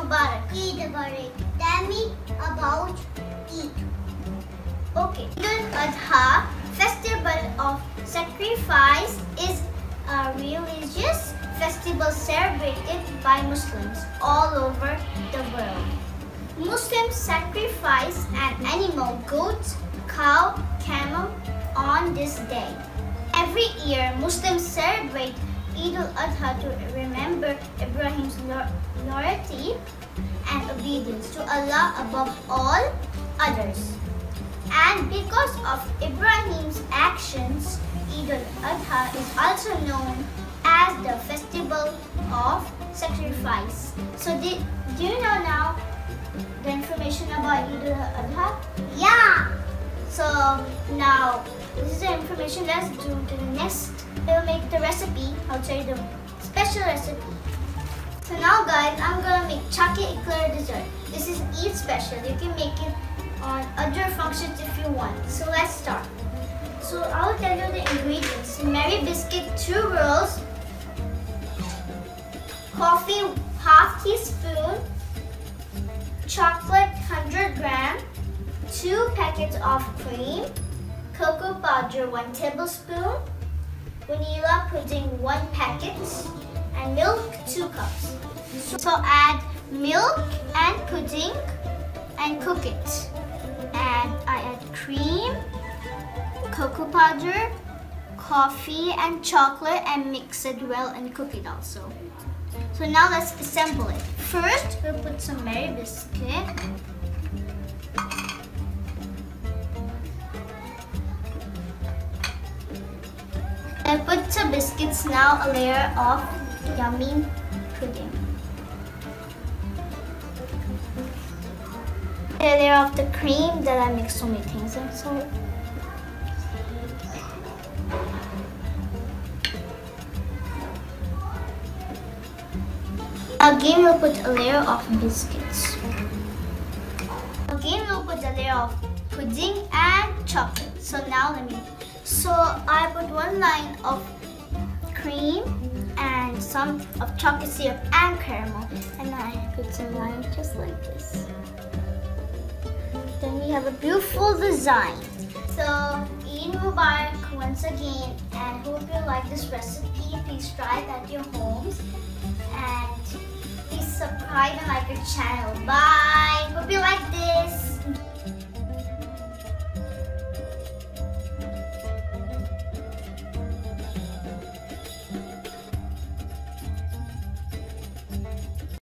Mubarak. Eid Mubarak. Tell me about Eid. Okay. Eid al-Adha, festival of sacrifice, is a religious festival celebrated by Muslims all over the world. Muslims sacrifice an animal, goat, cow, camel on this day. Every year, Muslims celebrate Eid al-Adha to remember Ibrahim's loyalty and obedience to Allah above all others. And because of Ibrahim's actions, Eid al-Adha is also known as the festival of sacrifice. So did, do you know now the information about Eid al-Adha? Yeah! So now this is the information. Let's do to the next. We'll make the recipe. I'll show you the special recipe. So now guys, I'm gonna make chocolate eclair dessert. This is Eid special. You can make it on other functions if you want. So let's start. So I'll tell you the ingredients. Marie biscuit, two rolls. Coffee, half teaspoon. Chocolate, 100 gram. Two packets of cream cocoa powder 1 tablespoon, vanilla pudding 1 packet, and milk 2 cups. So add milk and pudding and cook it. And I add cream, cocoa powder, coffee and chocolate and mix it well and cook it also. So now let's assemble it. First, we'll put some Marie biscuit I put the biscuits now a layer of yummy pudding. A layer of the cream that I mix so many things in. So Again, we'll put a layer of biscuits. Again, we'll put a layer of pudding and chocolate. So now let me so I put one line of cream and some of chocolate syrup and caramel and I put some lines just like this. Then we have a beautiful design. So Eid Mubarak once again and hope you like this recipe. Please try it at your homes and please subscribe and like our channel. Bye!